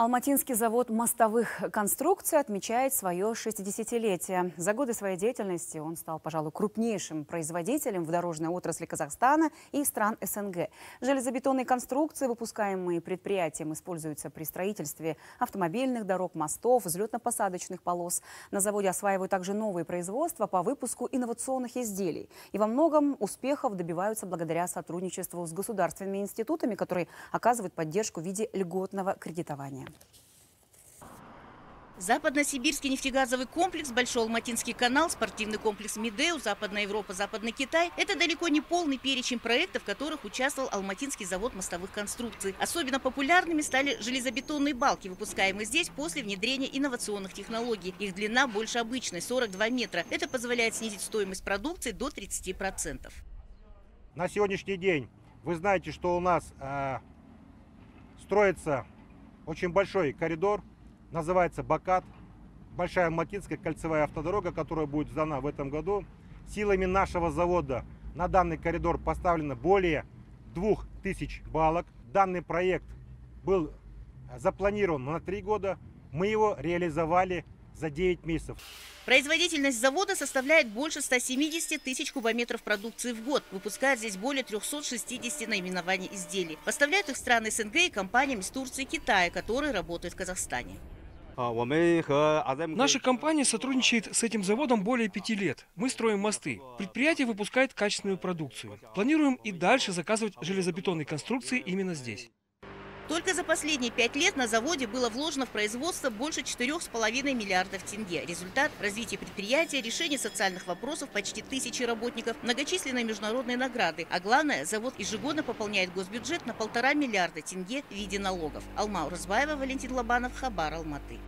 Алматинский завод мостовых конструкций отмечает свое 60-летие. За годы своей деятельности он стал, пожалуй, крупнейшим производителем в дорожной отрасли Казахстана и стран СНГ. Железобетонные конструкции, выпускаемые предприятием, используются при строительстве автомобильных дорог, мостов, взлетно-посадочных полос. На заводе осваивают также новые производства по выпуску инновационных изделий. И во многом успехов добиваются благодаря сотрудничеству с государственными институтами, которые оказывают поддержку в виде льготного кредитования. Западно-Сибирский нефтегазовый комплекс, Большой Алматинский канал, спортивный комплекс Медеу, Западная Европа, Западный Китай – это далеко не полный перечень проектов, в которых участвовал Алматинский завод мостовых конструкций. Особенно популярными стали железобетонные балки, выпускаемые здесь после внедрения инновационных технологий. Их длина больше обычной – 42 метра. Это позволяет снизить стоимость продукции до 30%. На сегодняшний день вы знаете, что у нас э, строится очень большой коридор – называется Бакат. Большая Алматинская кольцевая автодорога, которая будет сдана в этом году. Силами нашего завода на данный коридор поставлено более 2000 балок. Данный проект был запланирован на 3 года. Мы его реализовали за 9 месяцев. Производительность завода составляет больше 170 тысяч кубометров продукции в год. Выпускает здесь более 360 наименований изделий. Поставляют их страны СНГ и компаниям из Турции и Китая, которые работают в Казахстане. Наша компания сотрудничает с этим заводом более пяти лет. Мы строим мосты. Предприятие выпускает качественную продукцию. Планируем и дальше заказывать железобетонные конструкции именно здесь. Только за последние пять лет на заводе было вложено в производство больше 4,5 миллиардов тенге. Результат – развитие предприятия, решение социальных вопросов почти тысячи работников, многочисленные международные награды. А главное, завод ежегодно пополняет госбюджет на полтора миллиарда тенге в виде налогов. Алма Уразбаева, Валентин Лобанов, Хабар, Алматы.